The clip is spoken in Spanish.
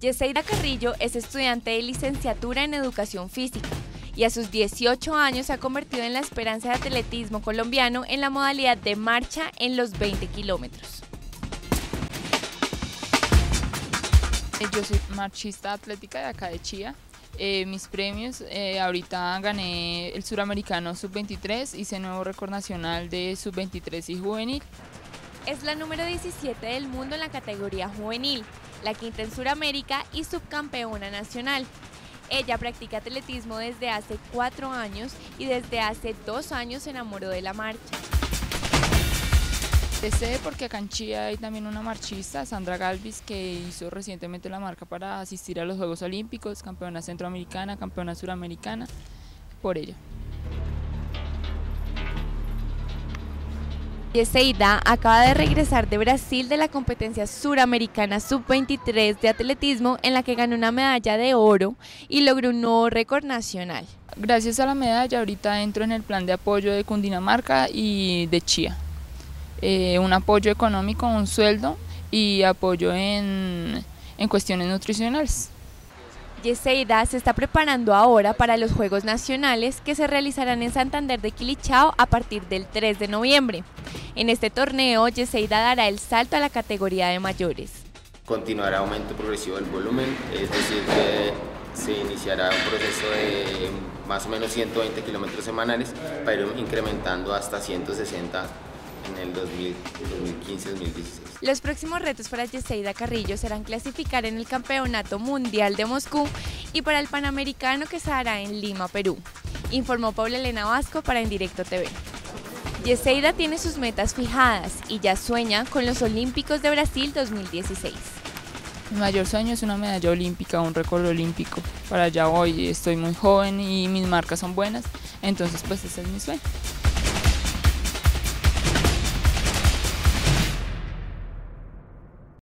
Yeseida Carrillo es estudiante de licenciatura en Educación Física y a sus 18 años se ha convertido en la esperanza de atletismo colombiano en la modalidad de marcha en los 20 kilómetros. Yo soy marchista atlética de acá de Chía. Eh, mis premios, eh, ahorita gané el suramericano sub-23, hice nuevo récord nacional de sub-23 y juvenil. Es la número 17 del mundo en la categoría juvenil, la quinta en Suramérica y subcampeona nacional. Ella practica atletismo desde hace cuatro años y desde hace dos años se enamoró de la marcha. Sé porque acá en hay también una marchista, Sandra Galvis, que hizo recientemente la marca para asistir a los Juegos Olímpicos, campeona centroamericana, campeona suramericana, por ella. Yeseida acaba de regresar de Brasil de la competencia suramericana sub-23 de atletismo en la que ganó una medalla de oro y logró un nuevo récord nacional. Gracias a la medalla ahorita entro en el plan de apoyo de Cundinamarca y de Chía. Eh, un apoyo económico, un sueldo y apoyo en, en cuestiones nutricionales. Yeseida se está preparando ahora para los Juegos Nacionales que se realizarán en Santander de Quilichao a partir del 3 de noviembre. En este torneo, Yeseida dará el salto a la categoría de mayores. Continuará aumento progresivo del volumen, es decir, que se iniciará un proceso de más o menos 120 kilómetros semanales para ir incrementando hasta 160 en el 2015-2016. Los próximos retos para Yeseida Carrillo serán clasificar en el Campeonato Mundial de Moscú y para el Panamericano que se hará en Lima, Perú. Informó Paula Elena Vasco para En Directo TV. Yeseida tiene sus metas fijadas y ya sueña con los Olímpicos de Brasil 2016. Mi mayor sueño es una medalla olímpica, un récord olímpico. Para allá hoy estoy muy joven y mis marcas son buenas, entonces pues ese es mi sueño.